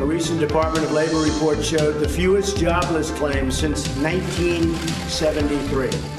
A recent Department of Labor report showed the fewest jobless claims since 1973.